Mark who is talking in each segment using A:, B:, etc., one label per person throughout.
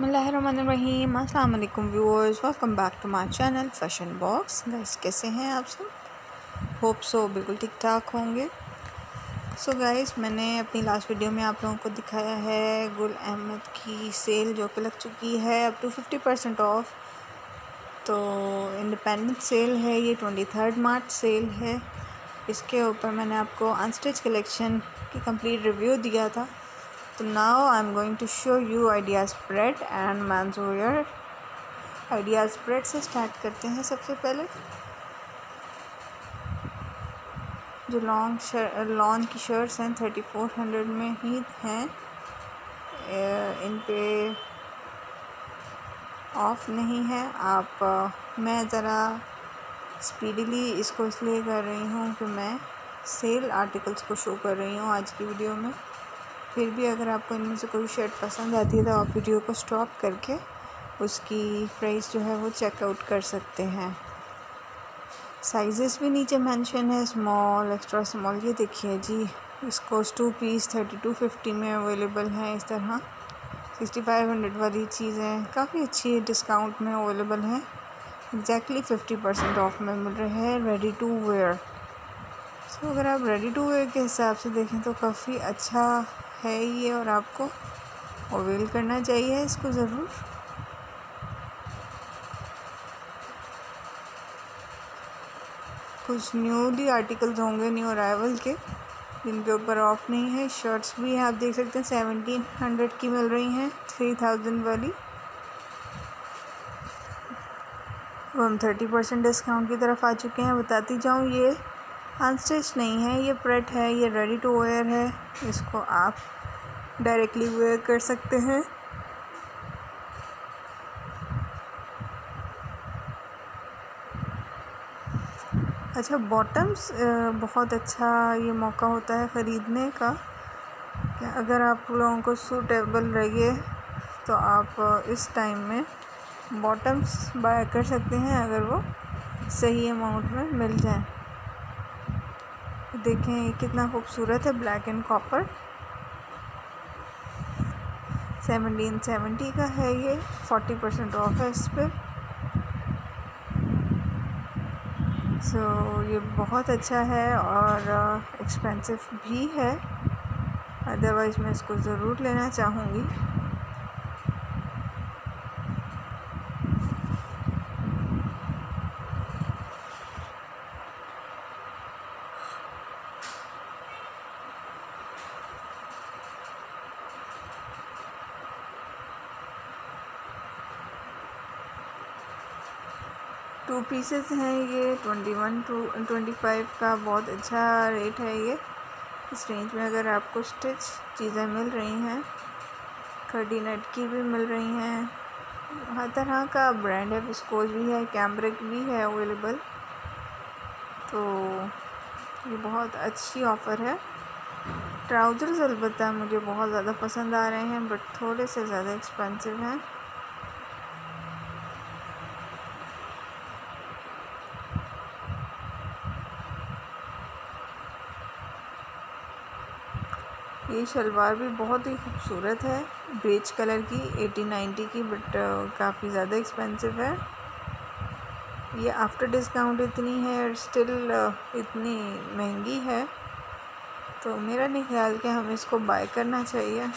A: बसमीम अल्लाम viewers, welcome back to my channel fashion box. Guys, कैसे हैं आप सब? होप सो बिल्कुल ठीक ठाक होंगे। सो so गाइस, मैंने अपनी लास्ट वीडियो में आप लोगों को दिखाया है गुल अहमद की सेल जो कि लग चुकी है up to fifty percent off तो इंडिपेंडेंट सेल है, ये ट्वेंटी थर्ड मार्च सेल है। इसके ऊपर मैंने आपको अनस्टिच कलेक्शन की कंप्लीट रिव्यू दिया था। Now I am going to show you idea spread and मैंसोयर idea spread से स्टार्ट करते हैं सबसे पहले। जो लॉन्ग लॉन की शर्ट्स हैं थर्टी फोर हंड्रेड में ही हैं। इन पे ऑफ़ नहीं है। आप मैं ज़रा स्पीडली इसको इसलिए कर रही हूँ कि मैं सेल आर्टिकल्स को शो कर रही हूँ आज की वीडियो में। फिर भी अगर आपको इनमें से कोई शर्ट पसंद आती है तो आप वीडियो को स्टॉप करके उसकी प्राइस जो है वो चेकआउट कर सकते हैं। साइजेस भी नीचे मेंशन है स्मॉल एक्स्ट्रा स्मॉल ये देखिए जी, इसको two piece thirty two fifty में अवेलेबल हैं इस तरह। सिक्सटी फाइव हंड्रेड वाली चीज़ें काफ़ी अच्छी डिस्काउंट में अवेलेबल हैं। एग्जैक्टली फिफ्टी परसेंट ऑफ़ में मिल रहे हैं रेडी टू वेयर सो अगर आप रेडी टू वेयर के हिसाब से देखें तो काफ़ी अच्छा है ये और आपको अवेल करना चाहिए इसको ज़रूर। कुछ न्यूली आर्टिकल्स होंगे न्यू अराइवल के, जिनके ऊपर ऑफ़ नहीं है। शर्ट्स भी हैं, आप देख सकते हैं सेवनटीन हंड्रेड की मिल रही हैं थ्री थाउज़ेंड वाली। अब हम थर्टी परसेंट डिस्काउंट की तरफ़ आ चुके हैं, बताती जाऊँ ये। अनस्टिच नहीं है, ये प्रेट है, ये रेडी टू वेयर है। इसको आप डायरेक्टली वेयर कर सकते हैं। अच्छा बॉटम्स बहुत अच्छा ये मौका होता है ख़रीदने का। अगर आप लोगों को सूटेबल रहिए तो आप इस टाइम में बॉटम्स बाय कर सकते हैं, अगर वो सही अमाउंट में मिल जाए। देखें कितना खूबसूरत है black and copper seventeen seventy का है ये फोर्टी परसेंट ऑफ़ है इस पर सो so, ये बहुत अच्छा है और एक्सपेंसिव भी है. अदरवाइज़ मैं इसको ज़रूर लेना चाहूँगी. टू पीसेस हैं ये, twenty one to, twenty five का बहुत अच्छा रेट है ये। इस रेंज में अगर आपको स्टिच चीज़ें मिल रही हैं, खड़ी नेट की भी मिल रही हैं, हर तरह का ब्रांड है विस्कोज भी है, कैमरिक भी है अवेलेबल। तो ये बहुत अच्छी ऑफ़र है। ट्राउज़र्स अलबत्त मुझे बहुत ज़्यादा पसंद आ रहे हैं, बट थोड़े से ज़्यादा एक्सपेंसिव हैं। ये शलवार भी बहुत ही खूबसूरत है। बेज कलर की एटी नाइन्टी की बट काफ़ी ज़्यादा एक्सपेंसिव है। ये आफ्टर डिस्काउंट इतनी है और स्टिल इतनी महँगी है। तो मेरा नहीं ख्याल कि हमें इसको बाय करना चाहिए।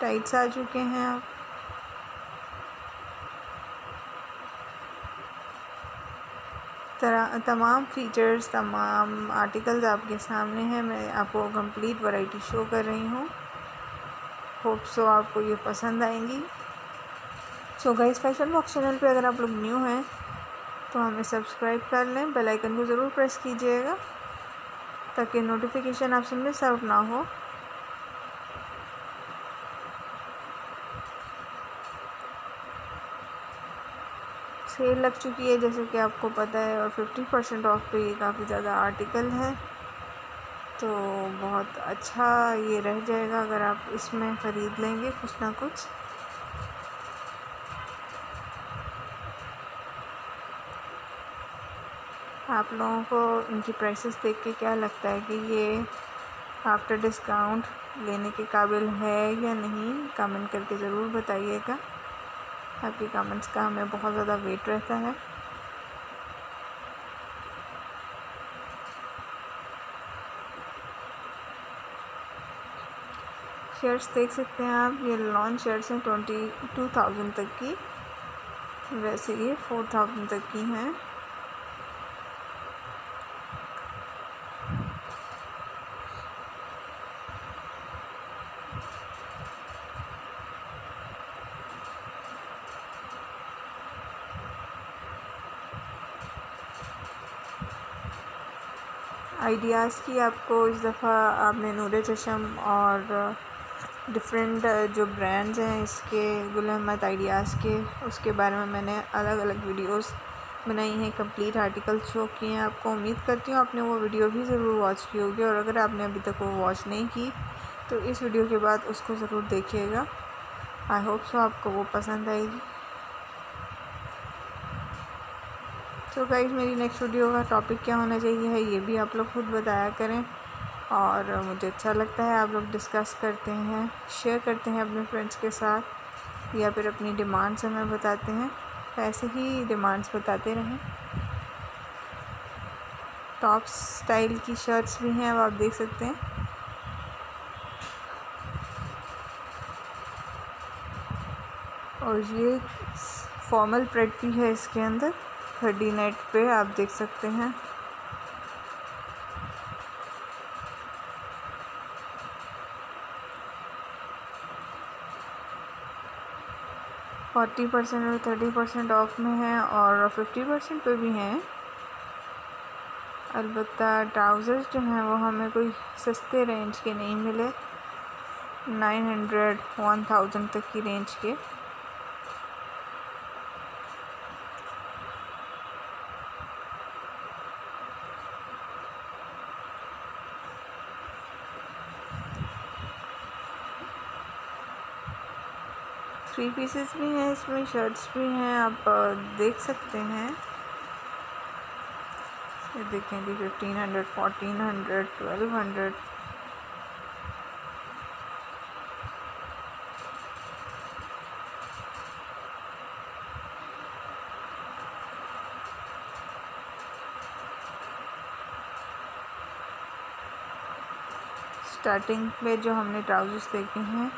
A: टाइट्स आ चुके हैं आप तरह, तमाम फ़ीचर्स तमाम आर्टिकल्स आपके सामने हैं। मैं आपको कंप्लीट वैरायटी शो कर रही हूँ। होप सो आपको ये पसंद आएँगी। So guys fashion box channel पे अगर आप लोग न्यू हैं तो हमें सब्सक्राइब कर लें। बेल आइकन को ज़रूर प्रेस कीजिएगा, ताकि नोटिफिकेशन आपसे मिस आउट ना हो। सेल लग चुकी है, जैसे कि आपको पता है, और फिफ्टी परसेंट ऑफ़ पे ये काफ़ी ज़्यादा आर्टिकल है। तो बहुत अच्छा ये रह जाएगा अगर आप इसमें ख़रीद लेंगे कुछ ना कुछ। आप लोगों को इनकी प्राइसेस देख के क्या लगता है कि ये आफ्टर डिस्काउंट लेने के काबिल है या नहीं कमेंट करके ज़रूर बताइएगा। आपके कमेंट्स का हमें बहुत ज़्यादा वेट रहता है। शर्ट्स देख सकते हैं आप, ये लॉन्च शर्ट्स हैं ट्वेंटी टू थाउज़ेंड तक की। वैसे ये फोर थाउज़ेंड तक की हैं। आइडियाज़ की आपको इस दफ़ा आपने नूर चशम और डिफरेंट जो ब्रांड्स हैं इसके, गुल अहमद आइडियाज़ के, उसके बारे में मैंने अलग अलग वीडियोस बनाई हैं कंप्लीट आर्टिकल शो किए हैं, आपको उम्मीद करती हूँ आपने वो वीडियो भी ज़रूर वॉच की होगी और अगर आपने अभी तक वो वॉच नहीं की तो इस वीडियो के बाद उसको ज़रूर देखिएगा। आई होप सो आपको वो पसंद आएगी। तो गाइज़ मेरी नेक्स्ट वीडियो का टॉपिक क्या होना चाहिए है, ये भी आप लोग खुद बताया करें। और मुझे अच्छा लगता है, आप लोग डिस्कस करते हैं शेयर करते हैं अपने फ्रेंड्स के साथ, या फिर अपनी डिमांड्स हमें बताते हैं। तो ऐसे ही डिमांड्स बताते रहें। टॉप स्टाइल की शर्ट्स भी हैं, अब आप देख सकते हैं। और ये फॉर्मल प्रेड भी है इसके अंदर। थर्डी नाइट पे आप देख सकते हैं। फोर्टी परसेंट और थर्टी परसेंट ऑफ़ में है और फिफ्टी परसेंट पे भी हैं। अलबत् ट्राउज़र्स जो हैं वो हमें कोई सस्ते रेंज के नहीं मिले। नाइन हंड्रेड, वन थाउज़ेंड तक की रेंज के। थ्री पीसेस भी हैं, इसमें शर्ट्स भी हैं, आप देख सकते हैं। ये देखें जी fifteen hundred fourteen hundred twelve hundred starting में जो हमने ट्राउजर्स देखे हैं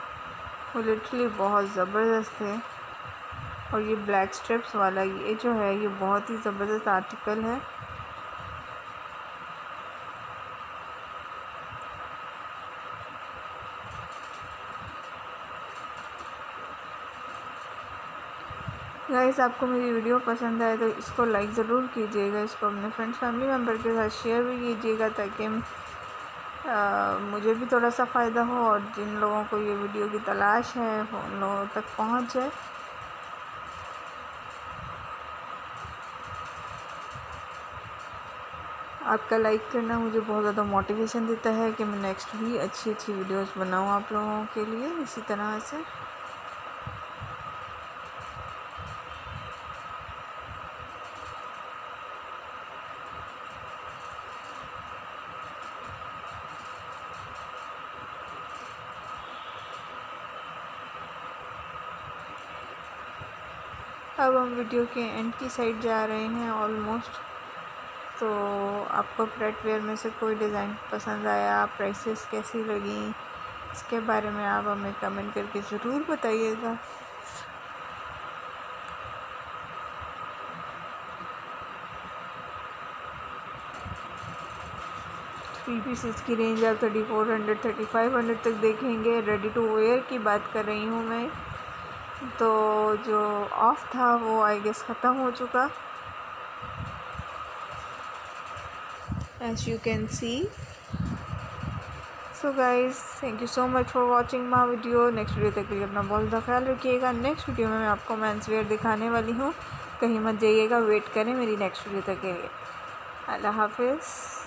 A: वो लिटरली बहुत ज़बरदस्त है। और ये ब्लैक स्ट्रिप्स वाला ये जो है, ये बहुत ही ज़बरदस्त आर्टिकल है। गाइस आपको मेरी वीडियो पसंद आए तो इसको लाइक ज़रूर कीजिएगा। इसको अपने फ्रेंड्स फैमिली मेंबर के साथ शेयर भी कीजिएगा ताकि मुझे भी थोड़ा सा फ़ायदा हो और जिन लोगों को ये वीडियो की तलाश है, उन लोगों तक पहुँच जाए। आपका लाइक करना मुझे बहुत ज़्यादा मोटिवेशन देता है कि मैं नेक्स्ट भी अच्छी अच्छी वीडियोस बनाऊँ आप लोगों के लिए। इसी तरह से अब हम वीडियो के एंड की साइड जा रहे हैं ऑलमोस्ट तो आपको प्लेट वेयर में से कोई डिज़ाइन पसंद आया प्राइसेस कैसी लगी, इसके बारे में आप हमें कमेंट करके ज़रूर बताइएगा। थ्री पीसेस की रेंज आप thirty four hundred thirty five hundred तक देखेंगे। रेडी टू वेयर की बात कर रही हूँ मैं। तो जो ऑफ़ था वो आई गेस ख़त्म हो चुका। As you can see so guys thank you so much for watching my video next video तक के लिए अपना बहुत ज़्यादा ख्याल रखिएगा। नेक्स्ट वीडियो में मैं आपको मैंस वेयर दिखाने वाली हूँ। कहीं मत जाइएगा वेट करें मेरी नेक्स्ट वीडियो तक के लिए। अल्लाह हाफिज़।